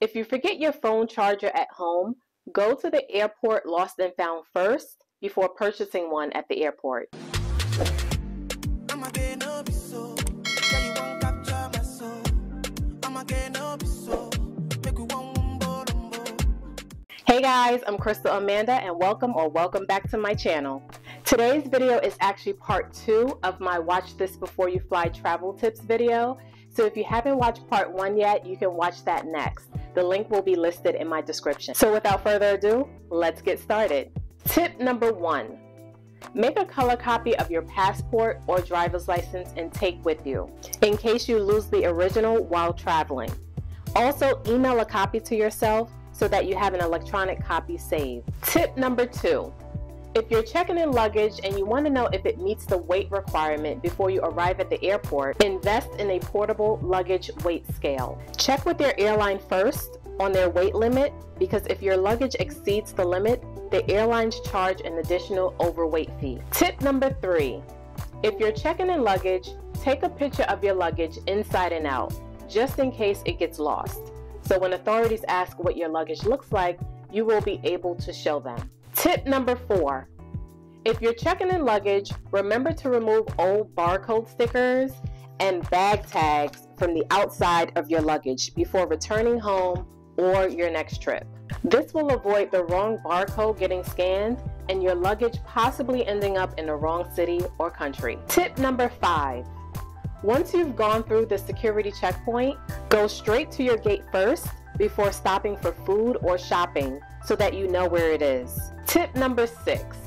If you forget your phone charger at home, go to the airport lost and found first before purchasing one at the airport. Hey guys, I'm Crystal Amanda and welcome or welcome back to my channel. Today's video is actually part two of my watch this before you fly travel tips video. So if you haven't watched part one yet, you can watch that next. The link will be listed in my description. So without further ado, let's get started. Tip number one, Make a color copy of your passport or driver's license and take with you, in case you lose the original while traveling. Also, email a copy to yourself so that you have an electronic copy saved. Tip number two, if you're checking in luggage and you want to know if it meets the weight requirement before you arrive at the airport, invest in a portable luggage weight scale. Check with your airline first on their weight limit because if your luggage exceeds the limit, the airlines charge an additional overweight fee. Tip number three, if you're checking in luggage, take a picture of your luggage inside and out, just in case it gets lost. So when authorities ask what your luggage looks like, you will be able to show them. Tip number four, if you're checking in luggage, remember to remove old barcode stickers and bag tags from the outside of your luggage before returning home or your next trip. This will avoid the wrong barcode getting scanned and your luggage possibly ending up in the wrong city or country. Tip number five. Once you've gone through the security checkpoint, go straight to your gate first before stopping for food or shopping so that you know where it is. Tip number six.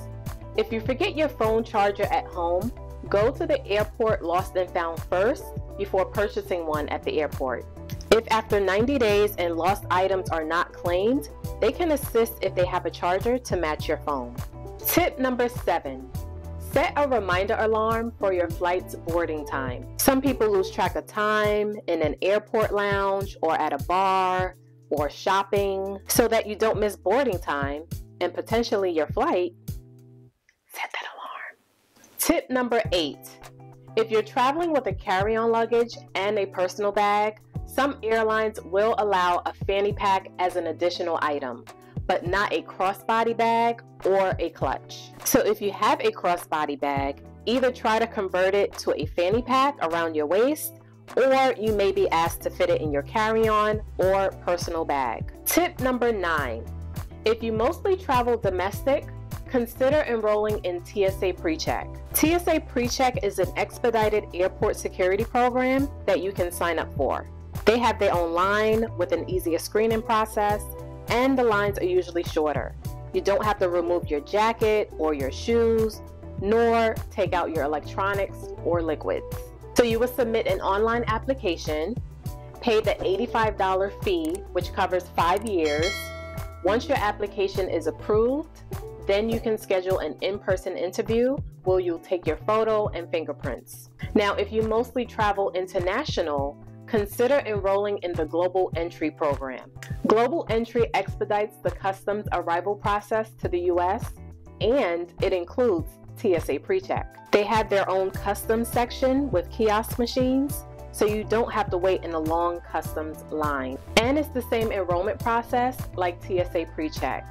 If you forget your phone charger at home, go to the airport lost and found first before purchasing one at the airport. If after 90 days and lost items are not claimed, they can assist if they have a charger to match your phone. Tip number seven, set a reminder alarm for your flight's boarding time. Some people lose track of time in an airport lounge or at a bar or shopping so that you don't miss boarding time and potentially your flight. Set that alarm. Tip number eight, if you're traveling with a carry-on luggage and a personal bag, some airlines will allow a fanny pack as an additional item, but not a crossbody bag or a clutch. So if you have a crossbody bag, either try to convert it to a fanny pack around your waist or you may be asked to fit it in your carry-on or personal bag. Tip number nine, if you mostly travel domestic, consider enrolling in TSA PreCheck. TSA PreCheck is an expedited airport security program that you can sign up for. They have their own line with an easier screening process, and the lines are usually shorter. You don't have to remove your jacket or your shoes, nor take out your electronics or liquids. So you will submit an online application, pay the $85 fee, which covers five years. Once your application is approved, then you can schedule an in-person interview where you'll take your photo and fingerprints. Now, if you mostly travel international, consider enrolling in the Global Entry program. Global Entry expedites the customs arrival process to the US and it includes TSA PreCheck. They have their own customs section with kiosk machines so you don't have to wait in a long customs line. And it's the same enrollment process like TSA PreCheck.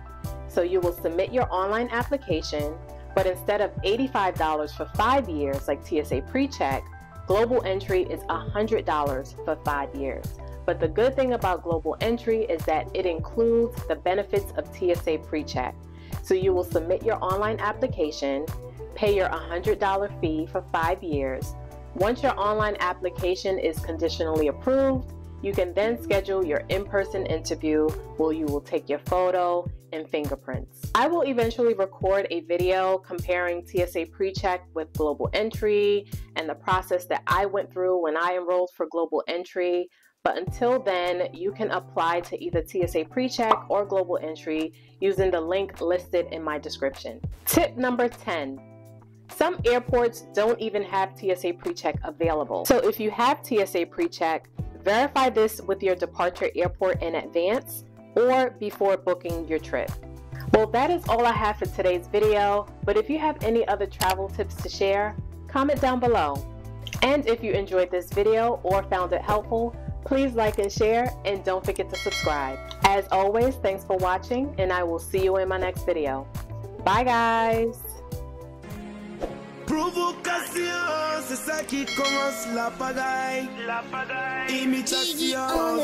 So you will submit your online application, but instead of $85 for five years like TSA PreCheck, Global Entry is $100 for five years. But the good thing about Global Entry is that it includes the benefits of TSA PreCheck. So you will submit your online application, pay your $100 fee for five years. Once your online application is conditionally approved, you can then schedule your in-person interview where you will take your photo and fingerprints. I will eventually record a video comparing TSA PreCheck with Global Entry and the process that I went through when I enrolled for Global Entry. But until then, you can apply to either TSA PreCheck or Global Entry using the link listed in my description. Tip number 10. Some airports don't even have TSA PreCheck available. So if you have TSA PreCheck, Verify this with your departure airport in advance or before booking your trip. Well, that is all I have for today's video, but if you have any other travel tips to share, comment down below. And if you enjoyed this video or found it helpful, Please like and share and don't forget to subscribe. As always, thanks for watching and I will see you in my next video. Bye guys! Provocation, c'est ça qui commence la pagaille. La pagaille. Imitation,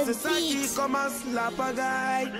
c'est ça qui commence la pagaille.